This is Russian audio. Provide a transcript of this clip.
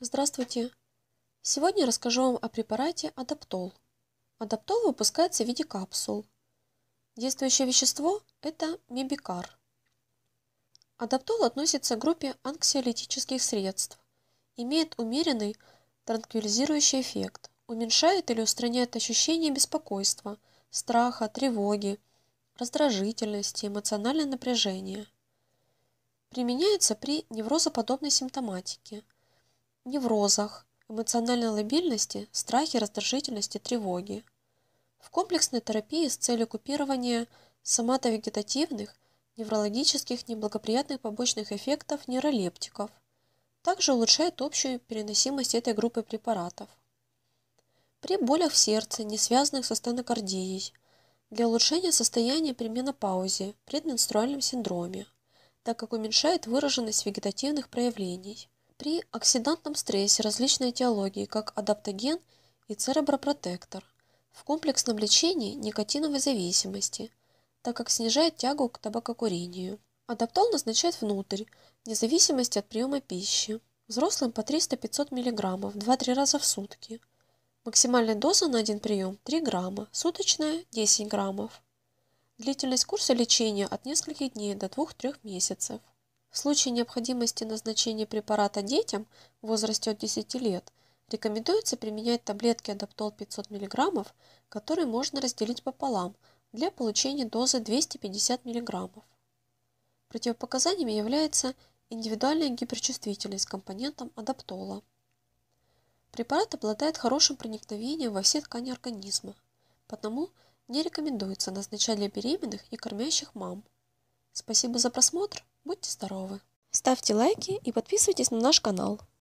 Здравствуйте! Сегодня расскажу вам о препарате Адаптол. Адаптол выпускается в виде капсул. Действующее вещество – это мебикар. Адаптол относится к группе анксиолитических средств. Имеет умеренный транквилизирующий эффект. Уменьшает или устраняет ощущение беспокойства, страха, тревоги, раздражительности, эмоциональное напряжение. Применяется при неврозоподобной симптоматике, неврозах, эмоциональной лобильности, страхе, раздражительности, тревоге. В комплексной терапии с целью купирования соматовегетативных, неврологических неблагоприятных побочных эффектов нейролептиков. Также улучшает общую переносимость этой группы препаратов. При болях в сердце, не связанных со стенокардией, для улучшения состояния при менопаузе, предменструальном синдроме, так как уменьшает выраженность вегетативных проявлений. При оксидантном стрессе различной этиологии, как адаптоген и церебропротектор. В комплексном лечении никотиновой зависимости, так как снижает тягу к табакокурению. Адаптол назначают внутрь, вне зависимости от приема пищи. Взрослым по 300-500 мг 2-3 раза в сутки. Максимальная доза на один прием 3 грамма, суточная 10 граммов. Длительность курса лечения от нескольких дней до 2-3 месяцев. В случае необходимости назначения препарата детям в возрасте от 10 лет рекомендуется применять таблетки Адаптол 500 мг, которые можно разделить пополам для получения дозы 250 мг. Противопоказаниями является индивидуальная гиперчувствительность к компонентам адаптола. Препарат обладает хорошим проникновением во все ткани организма, потому не рекомендуется назначать для беременных и кормящих мам. Спасибо за просмотр, будьте здоровы! Ставьте лайки и подписывайтесь на наш канал.